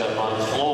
up on the floor.